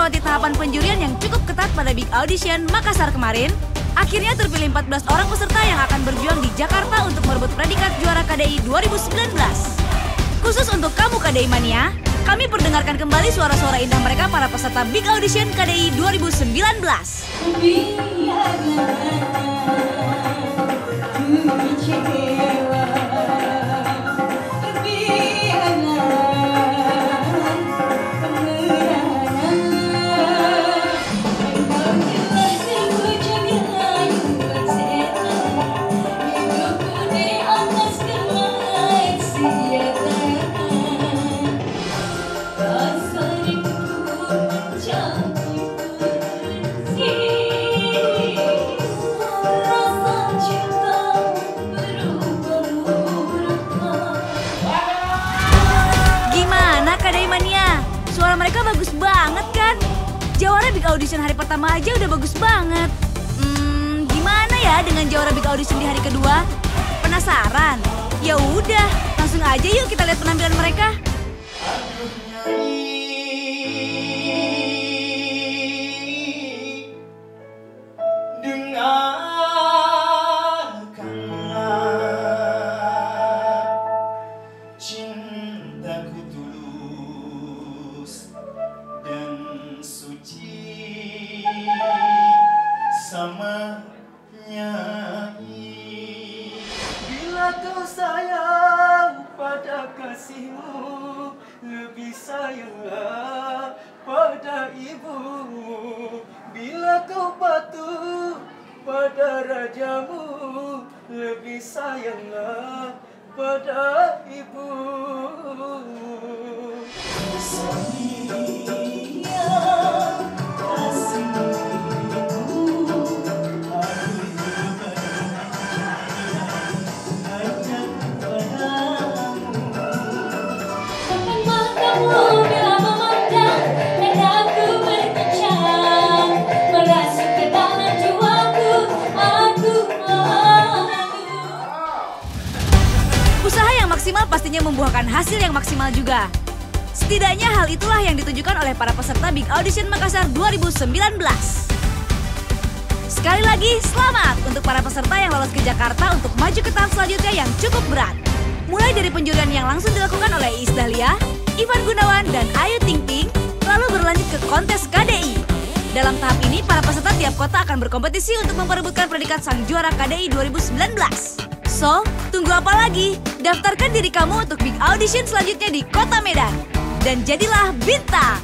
melewati tahapan penjurian yang cukup ketat pada Big Audition Makassar kemarin, akhirnya terpilih 14 orang peserta yang akan berjuang di Jakarta untuk merebut predikat juara KDI 2019. Khusus untuk kamu KDI Mania, kami perdengarkan kembali suara-suara indah mereka para peserta Big Audition KDI 2019. Suara mereka bagus banget kan? Jawara Big Audition hari pertama aja udah bagus banget. Hmm, gimana ya dengan Jawara Big Audition di hari kedua? Penasaran? Ya udah, langsung aja yuk kita lihat penampilan mereka. Sama nyanyi. Bila kau sayang pada kasihmu Lebih sayanglah pada ibumu. Bila kau patuh pada rajamu Lebih sayanglah pada ibumu maksimal pastinya membuahkan hasil yang maksimal juga. Setidaknya hal itulah yang ditujukan oleh para peserta Big Audition Makassar 2019. Sekali lagi, selamat untuk para peserta yang lolos ke Jakarta untuk maju ke tahap selanjutnya yang cukup berat. Mulai dari penjurian yang langsung dilakukan oleh Iis Dahlia, Ivan Gunawan, dan Ayu Ting Ting, lalu berlanjut ke kontes KDI. Dalam tahap ini, para peserta tiap kota akan berkompetisi untuk memperebutkan predikat sang juara KDI 2019. So, tunggu apa lagi? Daftarkan diri kamu untuk Big Audition selanjutnya di Kota Medan. Dan jadilah bintang!